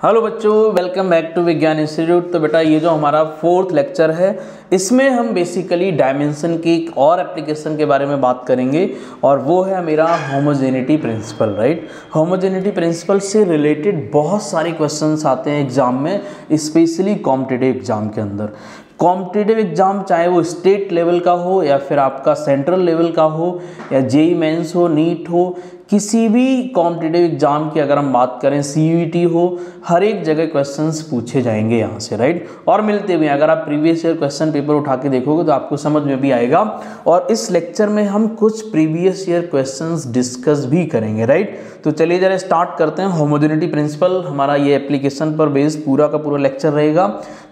Hello बच्चों welcome back to Vigyan institute तो बेटा, ये जो हमारा फोर्थ लेक्चर है, इसमें हम बेसिकली डायमेंशन की एक और एप्लीकेशन के बारे में बात करेंगे, और वो है मेरा homogeneity principle right homogeneity principle से रिलेटेड बहुत सारे क्वेश्चंस आते हैं एग्ज़ाम में स्पेशली कॉम्पिटेटिव एग्ज़ाम के अंदर। कॉम्पिटेटिव एग्ज़ाम चाहे वो स्टेट लेवल का हो, या फिर आपका सेंट्रल लेवल का हो, या जेई मेंस हो, नीट हो किसी भी कॉम्पिटेटिव एग्ज़ाम की अगर हम बात करें सीईटी हो, हर एक जगह क्वेश्चंस पूछे जाएँगे यहाँ से राइट और मिलते हुए, अगर आप प्रीवियस ईयर क्वेश्चन पेपर उठा के देखोगे तो आपको समझ में भी आएगा। और इस लेक्चर में हम कुछ प्रीवियस ईयर क्वेश्चंस डिस्कस भी करेंगे राइट तो चलिए जरा स्टार्ट करते हैं। होमोजेनिटी प्रिंसिपल हमारा ये एप्लीकेशन पर बेस्ड पूरा का पूरा लेक्चर रहेगा।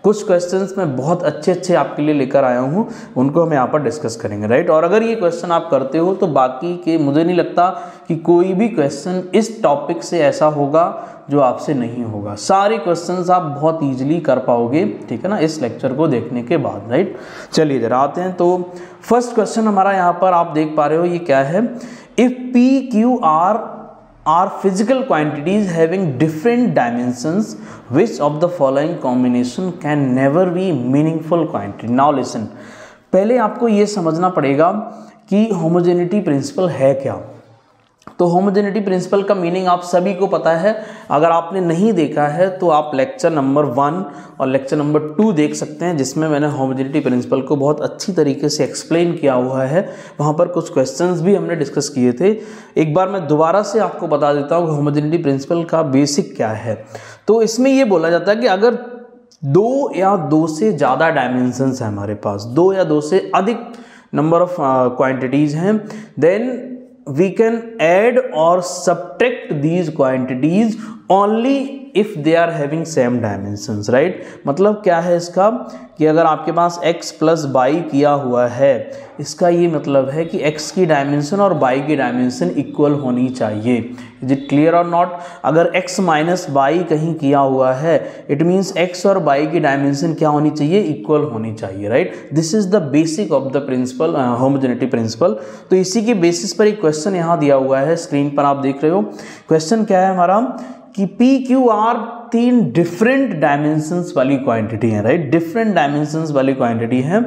कुछ क्वेश्चंस मैं बहुत अच्छे अच्छे आपके लिए लेकर आया हूँ, उनको हम यहाँ पर डिस्कस करेंगे राइट और अगर ये क्वेश्चन आप करते हो तो बाकी के मुझे नहीं लगता कि कोई भी क्वेश्चन इस टॉपिक से ऐसा होगा जो आपसे नहीं होगा। सारे क्वेश्चंस आप बहुत ईजिली कर पाओगे, ठीक है ना? इस लेक्चर को देखने के बाद राइट चलिए जरा आते हैं तो फ़र्स्ट क्वेश्चन हमारा यहाँ पर आप देख पा रहे हो, ये क्या है? If P Q R are physical quantities having different dimensions which of the following combination can never be meaningful quantity now listen पहले आपको ये समझना पड़ेगा कि होमोजेनिटी प्रिंसिपल है क्या तो होमोजेनिटी प्रिंसिपल का मीनिंग आप सभी को पता है। अगर आपने नहीं देखा है तो आप लेक्चर नंबर वन और लेक्चर नंबर टू देख सकते हैं, जिसमें मैंने होमोजेनिटी प्रिंसिपल को बहुत अच्छी तरीके से एक्सप्लेन किया हुआ है। वहाँ पर कुछ क्वेश्चंस भी हमने डिस्कस किए थे। एक बार मैं दोबारा से आपको बता देता हूँ होमोजेनिटी प्रिंसिपल का बेसिक क्या है। तो इसमें ये बोला जाता है कि अगर दो या दो से ज़्यादा डायमेंशंस हैं हमारे पास, दो या दो से अधिक नंबर ऑफ़ क्वांटिटीज़ हैं then we can add or subtract these quantities only if they are having same dimensions right मतलब क्या है इसका? कि अगर आपके पास x प्लस बाई किया हुआ है, इसका ये मतलब है कि x की डायमेंशन और y की डायमेंशन इक्वल होनी चाहिए। इज़ इट क्लियर और नॉट अगर x माइनस बाई कहीं किया हुआ है इट मीन्स x और y की डायमेंशन क्या होनी चाहिए? इक्वल होनी चाहिए right this is the basic of the principle homogeneity principle तो इसी के बेसिस पर एक क्वेश्चन यहाँ दिया हुआ है स्क्रीन पर आप देख रहे हो। क्वेश्चन क्या है हमारा? कि पी क्यू आर तीन डिफरेंट डायमेंशंस वाली क्वांटिटी है राइट डिफरेंट डायमेंशंस वाली क्वांटिटी है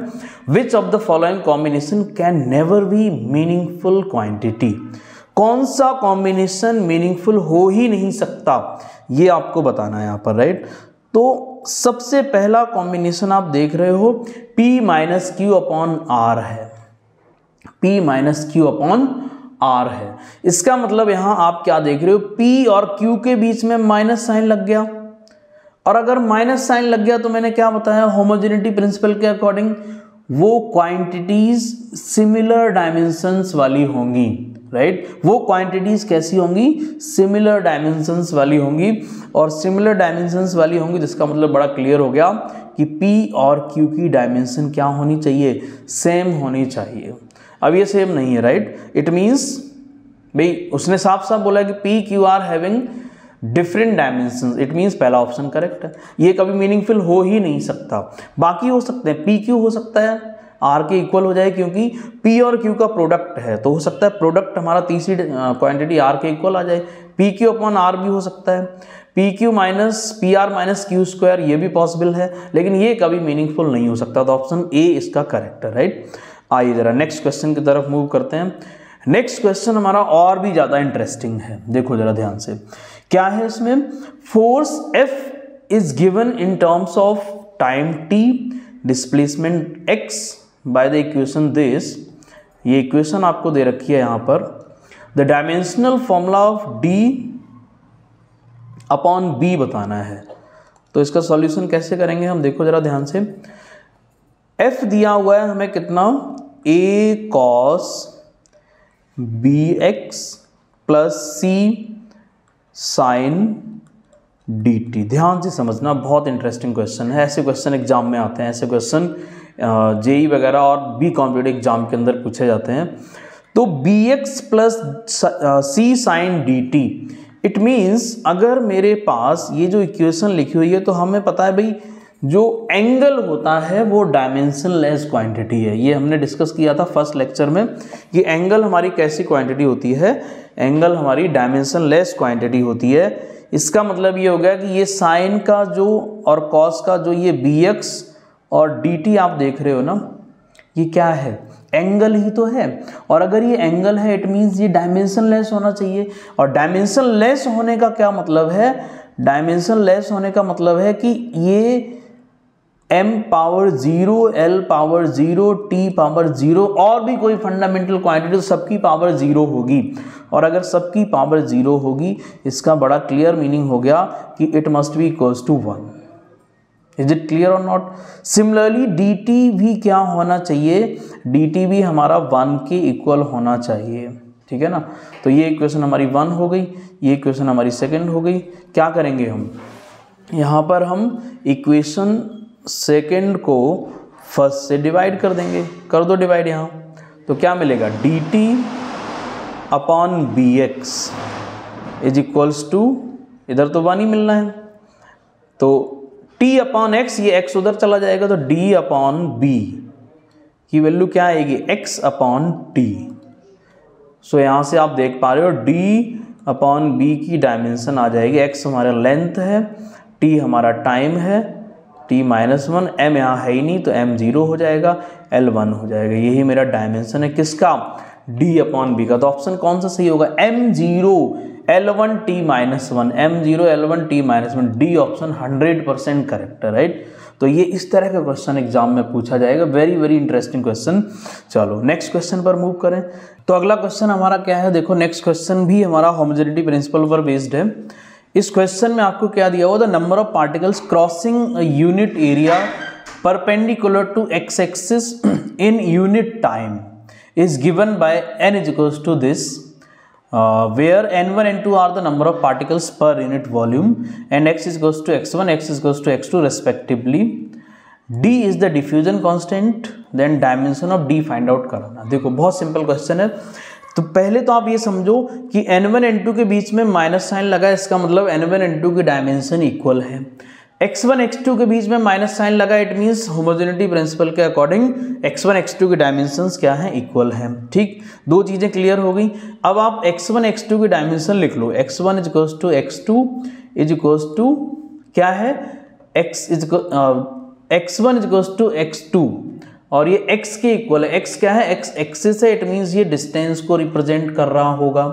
which of the following combination can never be meaningful quantity कौन सा कॉम्बिनेशन मीनिंगफुल हो ही नहीं सकता? ये आपको बताना है यहाँ पर राइट तो सबसे पहला कॉम्बिनेशन आप देख रहे हो, P minus Q upon R है। P minus Q upon R है। इसका मतलब यहाँ आप क्या देख रहे हो? पी और क्यू के बीच में माइनस साइन लग गया। और अगर माइनस साइन लग गया तो मैंने क्या बताया? होमोजेनिटी प्रिंसिपल के अकॉर्डिंग वो क्वांटिटीज सिमिलर डायमेंशंस वाली होंगी राइट right? वो क्वांटिटीज कैसी होंगी? सिमिलर डायमेंशंस वाली होंगी। और सिमिलर डायमेंशंस वाली होंगी जिसका मतलब बड़ा क्लियर हो गया कि P और Q की डायमेंशन क्या होनी चाहिए? सेम होनी चाहिए। अब ये सेम नहीं है राइट इट मीन्स भाई, उसने साफ़ साफ़ बोला कि P Q R having different dimension it means पहला ऑप्शन करेक्ट है। ये कभी मीनिंगफुल हो ही नहीं सकता। बाकी हो सकते हैं। पी क्यू हो सकता है। आर के इक्वल हो जाए क्योंकि पी और क्यू का प्रोडक्ट है। तो हो सकता है प्रोडक्ट हमारा तीसरी क्वांटिटी आर के इक्वल आ जाए। पी क्यू अपॉन आर भी हो सकता है। P Q minus P R minus Q square ये भी पॉसिबल है। लेकिन ये कभी मीनिंगफुल नहीं हो सकता। तो ऑप्शन ए इसका करेक्ट है राइट आइए ज़रा नेक्स्ट क्वेश्चन की तरफ़ मूव करते हैं। नेक्स्ट क्वेश्चन हमारा और भी ज़्यादा इंटरेस्टिंग है। देखो ज़रा ध्यान से। क्या है इसमें? Force F is given in terms of time T displacement X by the equation this ये इक्वेशन आपको दे रखी है यहाँ पर। The dimensional formula of D upon B बताना है। तो इसका सॉल्यूशन कैसे करेंगे हम? देखो जरा ध्यान से। एफ़ दिया हुआ है हमें कितना? A cos B X plus C sine D T ध्यान से समझना, बहुत इंटरेस्टिंग क्वेश्चन है। ऐसे क्वेश्चन एग्ज़ाम में आते हैं, ऐसे क्वेश्चन जेई वगैरह और बी कॉम्पिटेटिव एग्ज़ाम के अंदर पूछे जाते हैं। तो B X plus C sine D T it means अगर मेरे पास ये जो इक्वेशन लिखी हुई है तो हमें पता है भाई जो एंगल होता है, वो डायमेंशन लेस क्वांटिटी है। ये हमने डिस्कस किया था फ़र्स्ट लेक्चर में कि एंगल हमारी कैसी क्वांटिटी होती है। एंगल हमारी डायमेंशन लेस क्वांटिटी होती है। इसका मतलब ये हो गया कि ये साइन का जो और कॉस का जो ये बी एक्स और डी टी आप देख रहे हो ना, ये क्या है? एंगल ही तो है। और अगर ये एंगल है इट मीन्स ये डायमेंशन लेस होना चाहिए। और डायमेंशन लेस होने का क्या मतलब है? डायमेंशन लेस होने का मतलब है कि ये m power zero L power zero T power zero और भी कोई फंडामेंटल क्वांटिटी तो सबकी पावर ज़ीरो होगी। और अगर सबकी पावर ज़ीरो होगी, इसका बड़ा क्लियर मीनिंग हो गया कि it must be equals to one is it clear और नॉट सिमिलरली डी टी भी क्या होना चाहिए? डी टी भी हमारा वन के इक्वल होना चाहिए। ठीक है ना? तो ये इक्वेशन हमारी वन हो गई, ये इक्वेशन हमारी सेकेंड हो गई। क्या करेंगे हम? यहाँ पर हम इक्वेशन सेकंड को फ़र्स्ट से डिवाइड कर देंगे। कर दो डिवाइड यहाँ। तो क्या मिलेगा? D T upon B X is equals to इधर तो वन ही मिलना है। तो टी अपॉन एक्स ये एक्स उधर चला जाएगा तो डी अपॉन बी की वैल्यू क्या आएगी? एक्स अपॉन टी सो यहाँ से आप देख पा रहे हो डी अपॉन बी की डायमेंशन आ जाएगी। एक्स हमारा लेंथ है टी हमारा टाइम है टी माइनस वन एम यहाँ है ही नहीं तो एम ज़ीरो हो जाएगा एल वन हो जाएगा। यही मेरा डायमेंशन है किसका? डी अपॉन बी का। तो ऑप्शन कौन सा सही होगा? M zero L one T minus one M zero L one T minus one D option hundred percent correct है राइट तो ये इस तरह का क्वेश्चन एग्ज़ाम में पूछा जाएगा। वेरी वेरी इंटरेस्टिंग क्वेश्चन चलो नेक्स्ट क्वेश्चन पर मूव करें। तो अगला क्वेश्चन हमारा क्या है? देखो नेक्स्ट क्वेश्चन भी हमारा होमोजेनिटी प्रिंसिपल पर बेस्ड है। इस क्वेश्चन में आपको क्या दिया हुआ? The number of particles crossing unit area perpendicular to X axis in unit time is given by N is equals to this where N one N two are the number of particles per unit volume and X is goes to X one X is goes to X two respectively D is the diffusion constant then dimension of D find out कराना। देखो, बहुत simple question है। तो पहले तो आप ये समझो कि n1 n2 के बीच में माइनस साइन लगा, इसका मतलब n1 n2 की डायमेंशन इक्वल है। X1 x2 के बीच में माइनस साइन लगा इट मींस होमोजेनिटी प्रिंसिपल के अकॉर्डिंग x1 x2 के डायमेंशंस क्या हैं? इक्वल हैं। ठीक? दो चीज़ें क्लियर हो गई। अब आप x1 x2 की डायमेंशन लिख लो। X1 one is equals to x2 is equals to क्या है? X is X one is equals to x2 और ये x के इक्वल है, x क्या है? x एक्सिस है इट मीन्स ये डिस्टेंस को रिप्रेजेंट कर रहा होगा,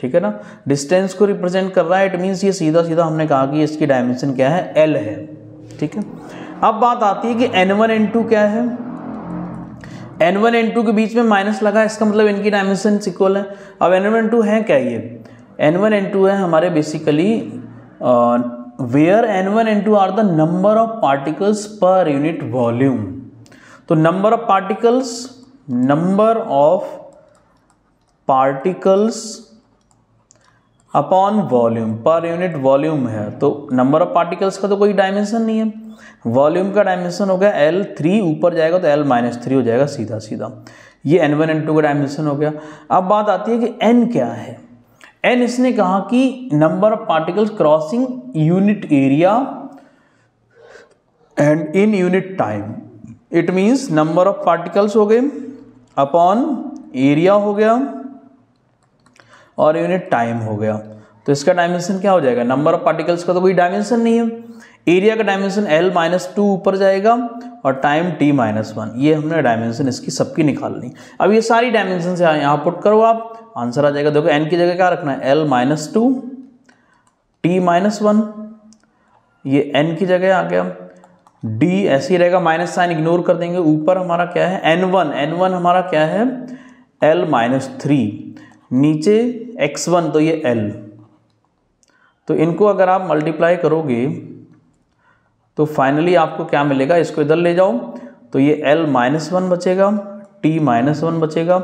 ठीक है ना? डिस्टेंस को रिप्रेजेंट कर रहा है इट मीन्स ये सीधा सीधा हमने कहा कि इसकी डायमेंशन क्या है? एल है, ठीक है? अब बात आती है कि एन वन एन टू क्या है? एन वन एन टू के बीच में माइनस लगा, इसका मतलब इनकी डायमेंशन इक्वल है। अब एन वन एन टू है क्या ये? एन वन एन टू है हमारे basically where N one N two are the number of particles per unit volume तो number of particles number of particles upon volume per unit volume है। तो number of particles का तो कोई dimension नहीं है। वॉल्यूम का डायमेंशन हो गया एल थ्री ऊपर जाएगा तो एल माइनस थ्री हो जाएगा सीधा सीधा। ये एन वन एन टू का डायमेंशन हो गया। अब बात आती है कि एन क्या है। एन इसने कहा कि number of particles crossing unit area and in unit time it means number of particles हो गए अपॉन एरिया हो गया, और यूनिट टाइम हो गया। तो इसका डायमेंशन क्या हो जाएगा? नंबर ऑफ़ पार्टिकल्स का तो कोई डायमेंशन नहीं है। एरिया का डायमेंशन एल माइनस टू ऊपर जाएगा, और टाइम टी माइनस वन ये हमने डायमेंशन इसकी सबकी निकालनी। अब ये सारी डायमेंशन से यहाँ पुट करो आप। आंसर आ जाएगा, देखो एन की जगह क्या रखना है? L minus two T minus one ये एन की जगह आ गया। डी ऐसे ही रहेगा माइनस साइन इग्नोर कर देंगे। ऊपर हमारा क्या है? एन वन एन वन हमारा क्या है? एल माइनस थ्री नीचे एक्स वन तो ये एल तो इनको अगर आप मल्टीप्लाई करोगे तो फाइनली आपको क्या मिलेगा? इसको इधर ले जाओ। तो ये एल माइनस वन बचेगा टी माइनस वन बचेगा,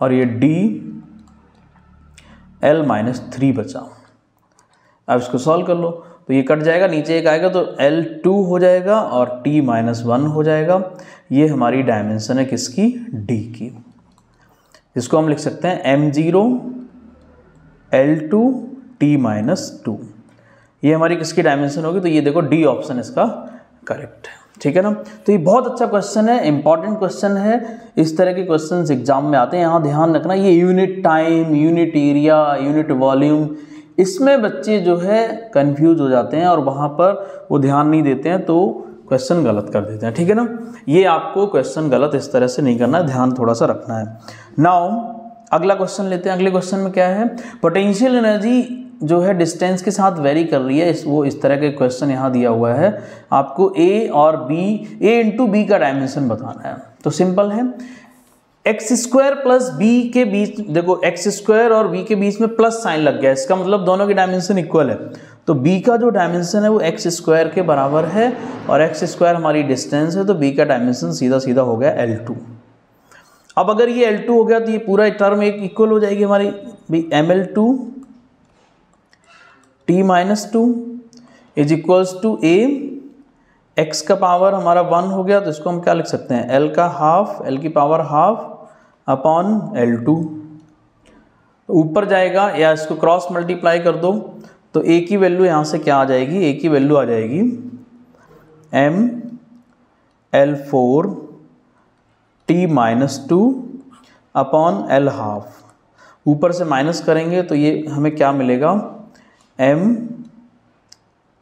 और ये डी एल माइनस थ्री बचा। अब इसको सॉल्व कर लो। तो ये कट जाएगा, नीचे एक आएगा तो एल टू हो जाएगा और टी माइनस वन हो जाएगा। ये हमारी डायमेंशन है किसकी? डी की। इसको हम लिख सकते हैं M zero L two T minus two ये हमारी किसकी डायमेंशन होगी? तो ये देखो डी ऑप्शन इसका करेक्ट है। ठीक है ना? तो ये बहुत अच्छा क्वेश्चन है इंपॉर्टेंट क्वेश्चन है। इस तरह के क्वेश्चन एग्ज़ाम में आते हैं। यहाँ ध्यान रखना, ये unit time unit area unit volume इसमें बच्चे जो है कंफ्यूज हो जाते हैं और वहाँ पर वो ध्यान नहीं देते हैं तो क्वेश्चन गलत कर देते हैं, ठीक है ना? ये आपको क्वेश्चन गलत इस तरह से नहीं करना है, ध्यान थोड़ा सा रखना है। नाउ अगला क्वेश्चन लेते हैं। अगले क्वेश्चन में क्या है? पोटेंशियल एनर्जी जो है डिस्टेंस के साथ वेरी कर रही है। इस, वो इस तरह के क्वेश्चन यहाँ दिया हुआ है। आपको ए और बी ए इंटू बी का डायमेंशन बताना है। तो सिंपल है। एक्स स्क्वायर प्लस बी के बीच, देखो एक्स स्क्वायर और बी के बीच में प्लस साइन लग गया। इसका मतलब दोनों के डायमेंशन इक्वल है। तो बी का जो डायमेंशन है, वो एक्स स्क्वायर के बराबर है और एक्स स्क्वायर हमारी डिस्टेंस है तो बी का डायमेंशन सीधा सीधा हो गया एल टू अब अगर ये एल टू हो गया तो ये पूरा टर्म एक इक्वल हो जाएगी हमारी। भाई M L two T minus two is equals to A X का पावर हमारा वन हो गया तो इसको हम क्या लिख सकते हैं? एल का हाफ़ एल की power half upon L two ऊपर जाएगा या इसको क्रॉस मल्टीप्लाई कर दो तो ए की वैल्यू यहाँ से क्या आ जाएगी? ए की वैल्यू आ जाएगी M L four T minus two upon L half ऊपर से माइनस करेंगे तो ये हमें क्या मिलेगा? M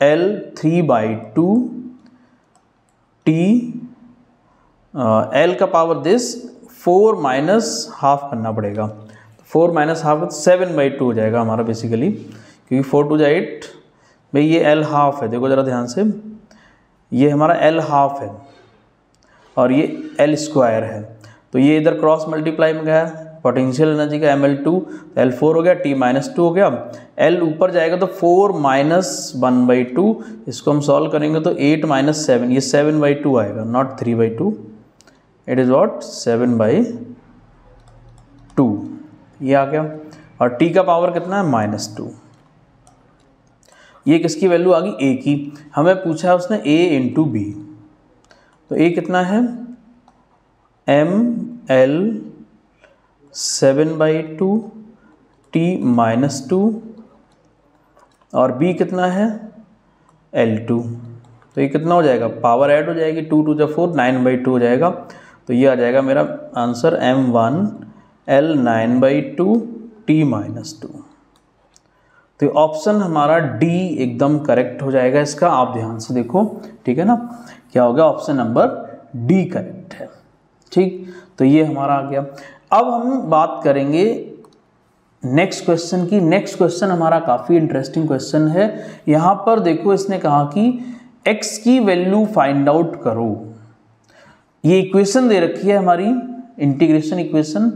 L three by two T L का power this four minus half करना पड़ेगा। Four minus half seven by two हो जाएगा हमारा बेसिकली क्योंकि फोर टू जा एट, भाई ये एल हाफ़ है। देखो ज़रा ध्यान से। ये हमारा एल हाफ़ है। और ये एल स्क्वायर है। तो ये इधर क्रॉस मल्टीप्लाई में गया पोटेंशियल एनर्जी का M L two L four हो गया टी माइनस टू हो गया। एल ऊपर जाएगा तो four minus one by two इसको हम सॉल्व करेंगे तो एट माइनस सेवन ये सेवन बाई टू आएगा not three by two it is what seven by two ये आ गया। और टी का पावर कितना है? माइनस टू ये किसकी वैल्यू आ गई? ए की। हमें पूछा है उसने ए इंटू बी तो ए कितना है? M L seven by two T minus two और बी कितना है? एल टू तो ये कितना हो जाएगा? पावर ऐड हो जाएगी टू टू जब फोर नाइन बाई टू हो जाएगा। तो ये आ जाएगा मेरा answer M one L nine by two T minus two तो ऑप्शन हमारा डी एकदम करेक्ट हो जाएगा इसका, आप ध्यान से देखो, ठीक है ना? क्या हो गया? ऑप्शन नंबर डी करेक्ट है। ठीक? तो ये हमारा आ गया। अब हम बात करेंगे नेक्स्ट क्वेश्चन की। नेक्स्ट क्वेश्चन हमारा काफ़ी इंटरेस्टिंग क्वेश्चन है। यहाँ पर देखो इसने कहा कि x की वैल्यू फाइंड आउट करो। ये इक्वेशन दे रखी है हमारी इंटीग्रेशन इक्वेशन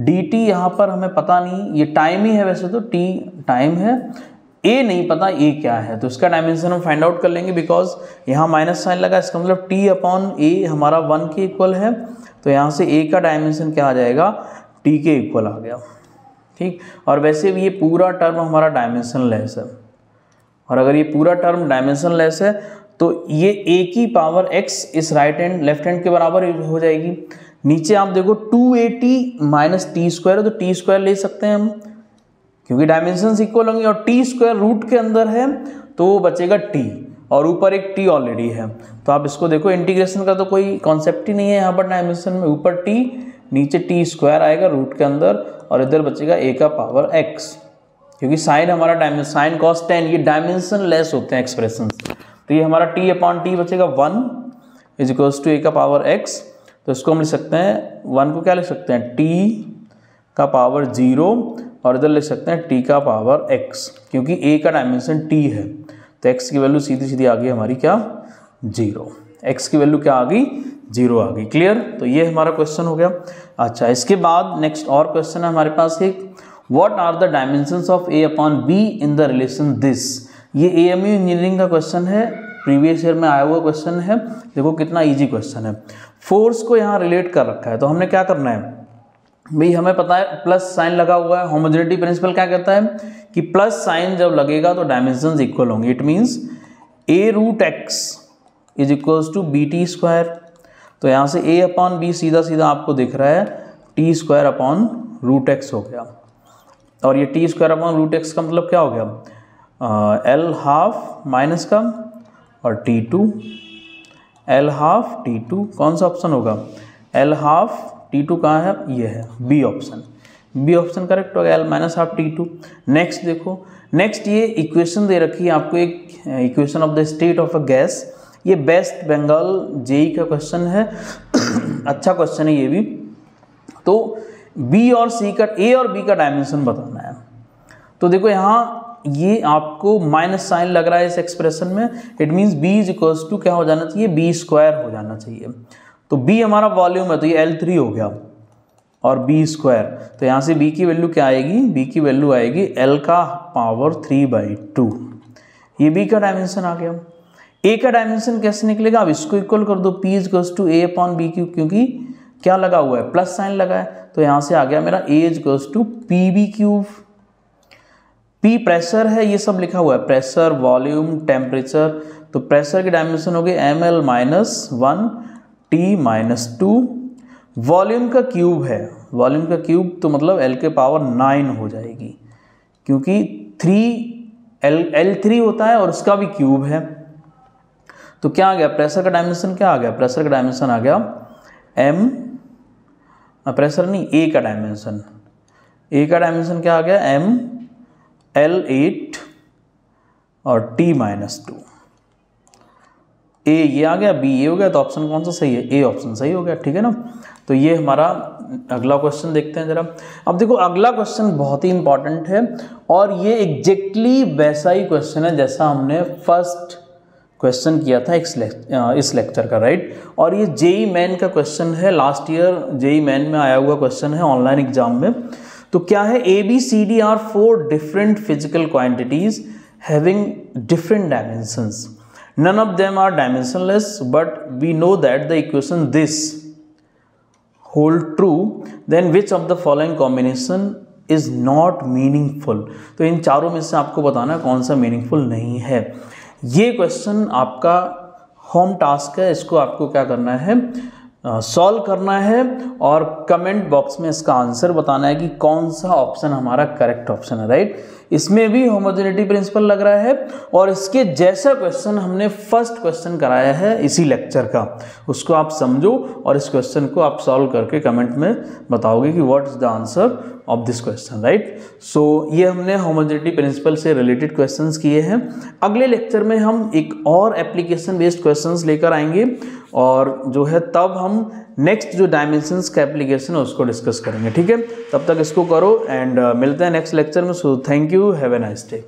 डी टी यहाँ पर हमें पता नहीं, ये टाइम ही है वैसे तो टी टाइम है। ए नहीं पता ए क्या है? तो इसका डायमेंशन हम फाइंड आउट कर लेंगे बिकॉज़ यहाँ माइनस साइन लगा, इसका मतलब टी अपॉन ए हमारा वन के इक्वल है। तो यहाँ से ए का डायमेंशन क्या आ जाएगा? टी के इक्वल आ गया। ठीक? और वैसे भी ये पूरा टर्म हमारा डायमेंशन लेस है। और अगर ये पूरा टर्म डायमेंशन लेस है तो ये ए की पावर एक्स इस राइट हैंड लेफ़्ट हैंड के बराबर हो जाएगी। नीचे आप देखो two A T minus T square है तो टी स्क्वायर ले सकते हैं हम। क्योंकि डायमेंशन इक्वल होंगे और टी स्क्वायर रूट के अंदर है तो वो बचेगा टी और ऊपर एक टी ऑलरेडी है। तो आप इसको देखो इंटीग्रेशन का तो कोई कॉन्सेप्ट ही नहीं है यहाँ पर डायमेंशन में। ऊपर टी नीचे टी स्क्वायर आएगा रूट के अंदर और इधर बचेगा ए का पावर एक्स क्योंकि साइन हमारा डायमेंशन साइन कॉस टेन ये डायमेंशन लेस होते हैं एक्सप्रेशन तो ये हमारा टी अपॉन टी बचेगा one is equals to A का पावर एक्स तो इसको हम लिख सकते हैं वन को क्या लिख सकते हैं टी का पावर ज़ीरो और इधर लिख सकते हैं टी का पावर एक्स क्योंकि ए का डायमेंशन टी है तो एक्स की वैल्यू सीधी सीधी आ गई हमारी क्या ज़ीरो एक्स की वैल्यू क्या आ गई ज़ीरो आ गई. क्लियर तो ये हमारा क्वेश्चन हो गया. अच्छा इसके बाद नेक्स्ट और क्वेश्चन है हमारे पास एक. What are the dimension of A upon B in the relation this ये ए एम यू इंजीनियरिंग का क्वेश्चन है प्रीवियस ईयर में आया हुआ क्वेश्चन है, देखो कितना इजी क्वेश्चन है। फोर्स को यहाँ रिलेट कर रखा है तो हमने क्या करना है? भाई, हमें पता है प्लस साइन लगा हुआ है होमोजेनिटी प्रिंसिपल क्या कहता है? कि प्लस साइन जब लगेगा तो डायमेंशन इक्वल होंगे। It means A root X is equals to B T square तो यहाँ से ए अपॉन बी सीधा सीधा आपको दिख रहा है T square upon root X हो गया। और ये T square upon root X का मतलब क्या हो गया? एल हाफ़ माइनस का और T two L half T two कौन सा ऑप्शन होगा? एल हाफ़ टी टू कहाँ है? ये है B option B option correct होगा L minus half T two next देखो नेक्स्ट ये इक्वेशन दे रखी है आपको एक equation of the state of a gas ये बेस्ट बंगाल जेई का क्वेश्चन है। अच्छा क्वेश्चन है ये भी. तो बी और सी का ए और बी का डायमेंशन बताना है। तो देखो यहाँ ये आपको माइनस साइन लग रहा है इस एक्सप्रेशन में। It means B is equals to क्या हो जाना चाहिए? बी स्क्वायर हो जाना चाहिए। तो बी हमारा वॉल्यूम है तो ये एल थ्री हो गया। और बी स्क्वायर तो यहाँ से बी की वैल्यू क्या आएगी? बी की वैल्यू आएगी एल का पावर थ्री बाई टू ये बी का डायमेंशन आ गया। ए का डायमेंशन कैसे निकलेगा? अब इसको इक्वल कर दो। P is two A upon B Q क्योंकि क्या लगा हुआ है? प्लस साइन लगा है। तो यहाँ से आ गया मेरा A is two P B cube P pressure है, ये सब लिखा हुआ है। प्रेशर वॉल्यूम टेम्परेचर तो प्रेशर की डायमेंशन हो गई M L minus one T minus two volume का क्यूब है। वॉल्यूम का क्यूब तो मतलब एल के पावर नाइन हो जाएगी। क्योंकि थ्री एल एल थ्री होता है और उसका भी क्यूब है। तो क्या आ गया? प्रेशर का डायमेंशन क्या आ गया? प्रेशर का डायमेंशन आ गया एम प्रेशर नहीं ए का डायमेंशन ए का डायमेंशन क्या आ गया? एम एल एट और टी माइनस टू ए ये आ गया बी ये हो गया तो ऑप्शन कौन सा सही है? ए ऑप्शन सही हो गया, ठीक है ना? तो ये हमारा अगला क्वेश्चन देखते हैं जरा। अब देखो, अगला क्वेश्चन बहुत ही इंपॉर्टेंट है और ये एग्जैक्टली वैसा ही क्वेश्चन है जैसा हमने फ़र्स्ट क्वेश्चन किया था इस लेक्चर का राइट और ये जेई मैन का क्वेश्चन है। लास्ट ईयर जेई मैन में आया हुआ क्वेश्चन है ऑनलाइन एग्ज़ाम में। तो क्या है A B C D are four different physical quantities having different dimensions none of them are dimension less but we know that the equation this hold true then which of the following combination is not meaningful तो इन चारों में से आपको बताना कौन सा meaningful नहीं है। ये क्वेश्चन आपका होम टास्क है, इसको आपको क्या करना है? सॉल्व करना है और कमेंट बॉक्स में इसका आंसर बताना है कि कौन सा ऑप्शन हमारा करेक्ट ऑप्शन है राइट इसमें भी होमोजेनिटी प्रिंसिपल लग रहा है और इसके जैसा क्वेश्चन हमने फ़र्स्ट क्वेश्चन कराया है इसी लेक्चर का। उसको आप समझो और इस क्वेश्चन को आप सॉल्व करके कमेंट में बताओगे कि what is the answer of this question right so ये हमने होमोजेनिटी प्रिंसिपल से रिलेटेड क्वेश्चंस किए हैं। अगले लेक्चर में हम एक और एप्लीकेशन बेस्ड क्वेश्चंस लेकर आएँगे और जो है तब हम नेक्स्ट जो डायमेंशंस का एप्लीकेशन है उसको डिस्कस करेंगे ठीक है? तब तक इसको करो एंड uh, मिलते हैं नेक्स्ट लेक्चर में। So thank you have a nice day